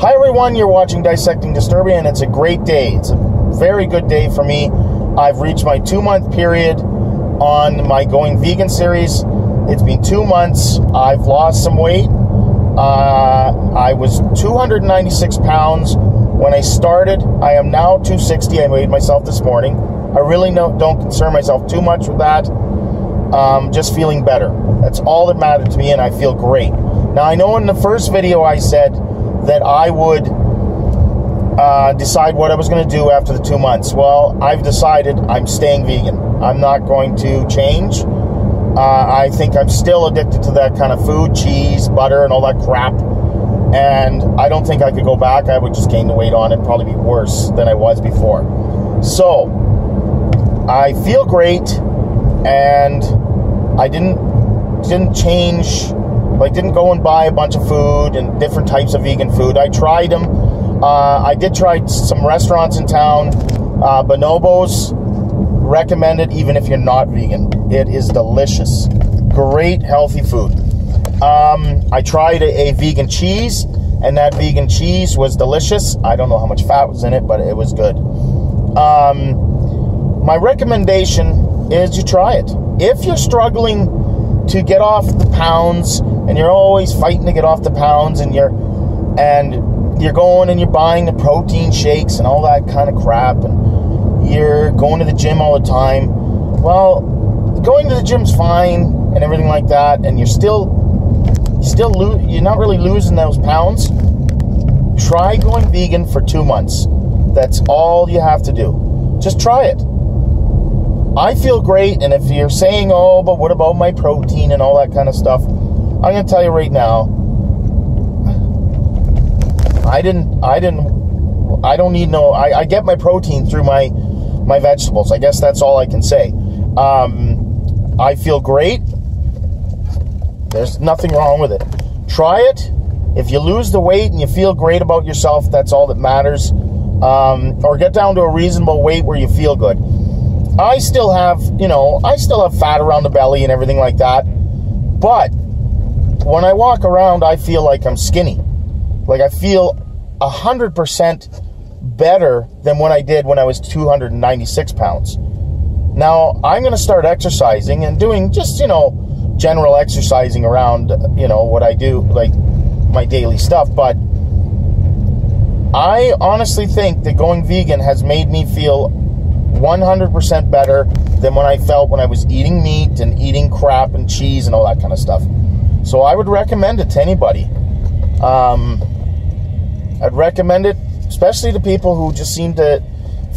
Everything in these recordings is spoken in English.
Hi everyone, you're watching Dissecting Disturbia, and it's a great day. It's a very good day for me. I've reached my two month period on my Going Vegan series. It's been two months. I've lost some weight. Uh, I was 296 pounds when I started. I am now 260. I weighed myself this morning. I really don't concern myself too much with that. Um, just feeling better. That's all that mattered to me, and I feel great. Now, I know in the first video I said that I would uh, decide what I was going to do after the two months. Well, I've decided I'm staying vegan. I'm not going to change. Uh, I think I'm still addicted to that kind of food, cheese, butter, and all that crap. And I don't think I could go back. I would just gain the weight on and probably be worse than I was before. So, I feel great, and I didn't didn't change, like didn't go and buy a bunch of food and different types of vegan food. I tried them. Uh, I did try some restaurants in town. Uh, Bonobos recommended, even if you're not vegan. It is delicious, great healthy food. Um, I tried a, a vegan cheese, and that vegan cheese was delicious. I don't know how much fat was in it, but it was good. Um, my recommendation is you try it. If you're struggling to get off the pounds and you're always fighting to get off the pounds and you're and you're going and you're buying the protein shakes and all that kind of crap and you're going to the gym all the time, well, going to the gym's fine and everything like that and you're still still lo- you're not really losing those pounds. Try going vegan for 2 months. That's all you have to do. Just try it. I feel great, and if you're saying, oh, but what about my protein and all that kind of stuff, I'm going to tell you right now, I didn't, I didn't, I don't need no, I, I get my protein through my, my vegetables. I guess that's all I can say. Um, I feel great. There's nothing wrong with it. Try it. If you lose the weight and you feel great about yourself, that's all that matters. Um, or get down to a reasonable weight where you feel good. I still have, you know, I still have fat around the belly and everything like that. But when I walk around, I feel like I'm skinny. Like I feel 100% better than when I did when I was 296 pounds. Now, I'm going to start exercising and doing just, you know, general exercising around, you know, what I do, like my daily stuff. But I honestly think that going vegan has made me feel 100% better than when I felt when I was eating meat and eating crap and cheese and all that kind of stuff. So I would recommend it to anybody. Um, I'd recommend it, especially to people who just seem to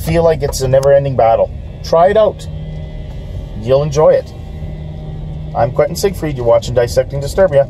feel like it's a never ending battle. Try it out. You'll enjoy it. I'm Quentin Siegfried. You're watching Dissecting Disturbia.